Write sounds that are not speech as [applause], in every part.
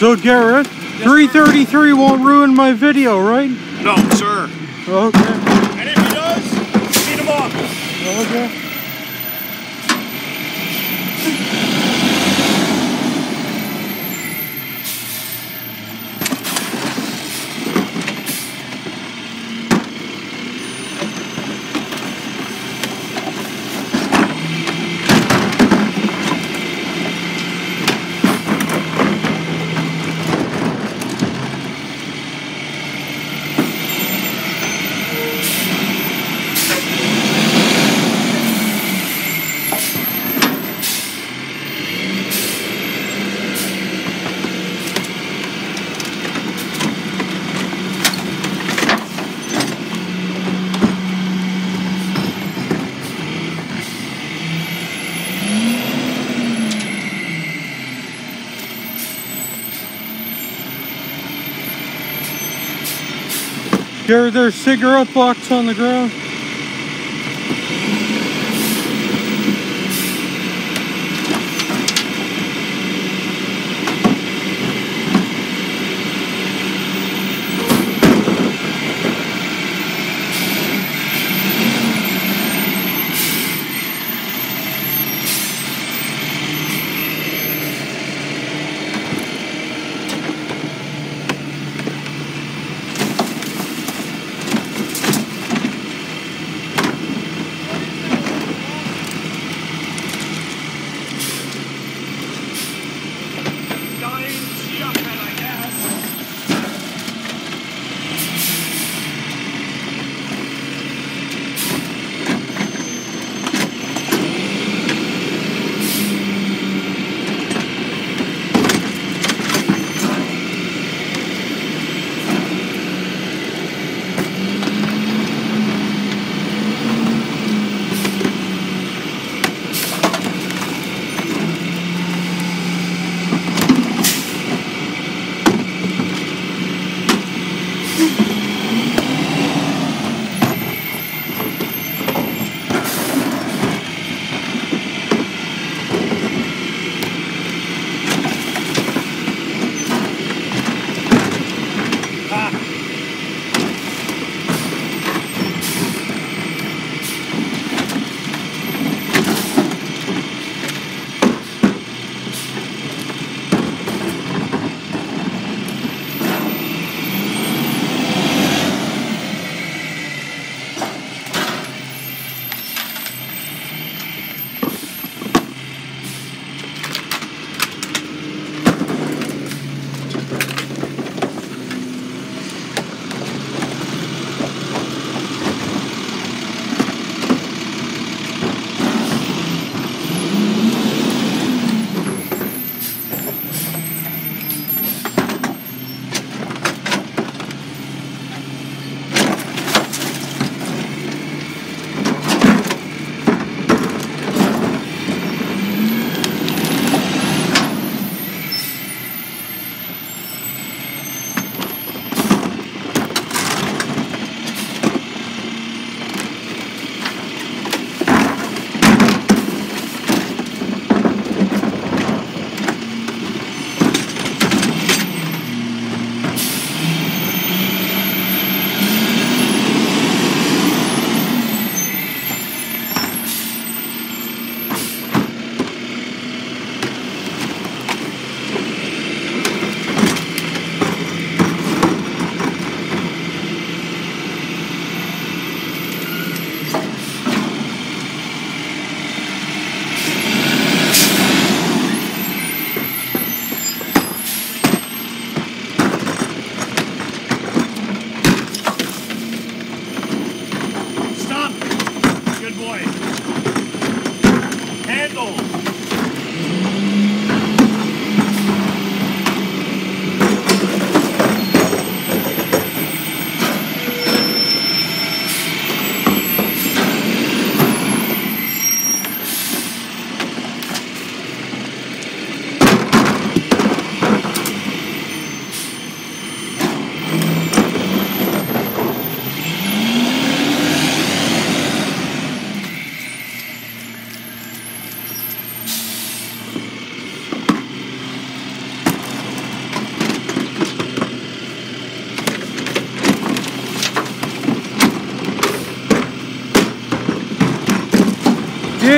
So Garrett, 333 won't ruin my video, right? No, sir. Okay. And if he does, beat him up. Okay. Garrett, there's cigarette box on the ground.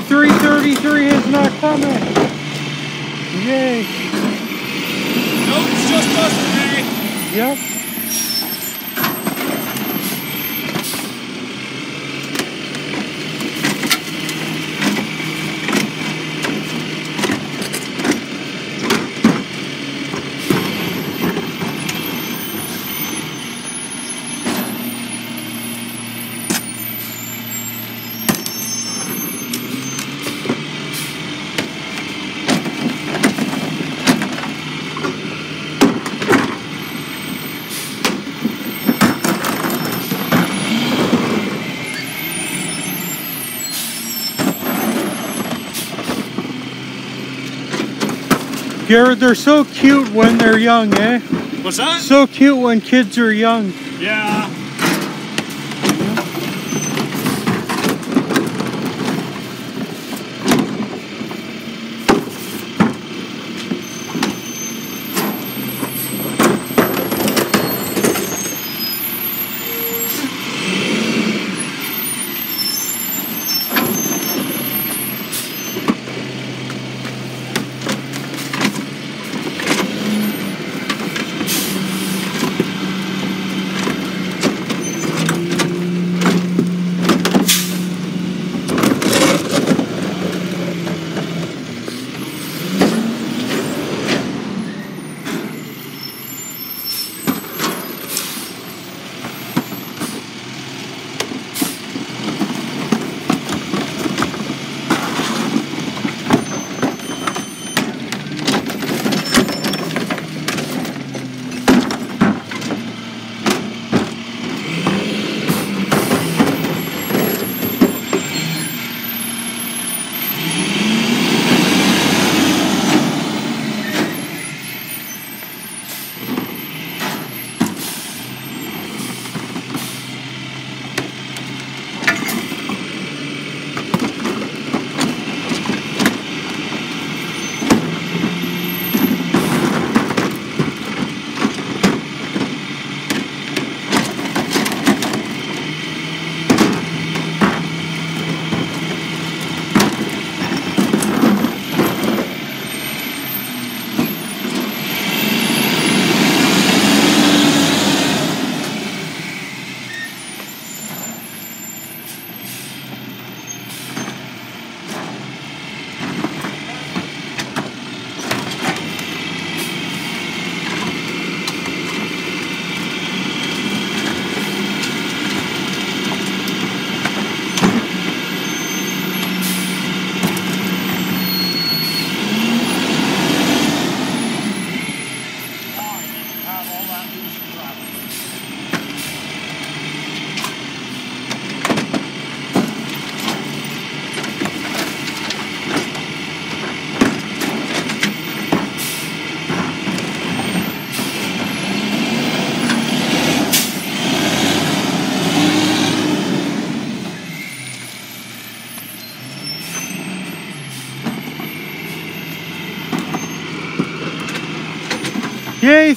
333 is not coming. Yay. Nope, it's just us today. Yep. Garrett, they're so cute when they're young, eh? What's that? So cute when kids are young. Yeah.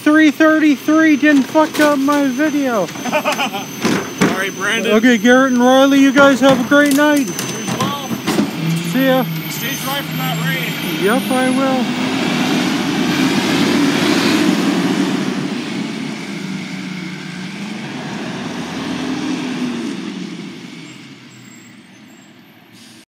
333 didn't fuck up my video. [laughs] All right, Brandon. Okay, Garrett and Riley, you guys have a great night. Well. See ya. Stay dry from that rain. Yep, I will.